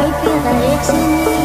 I feel like it's in me.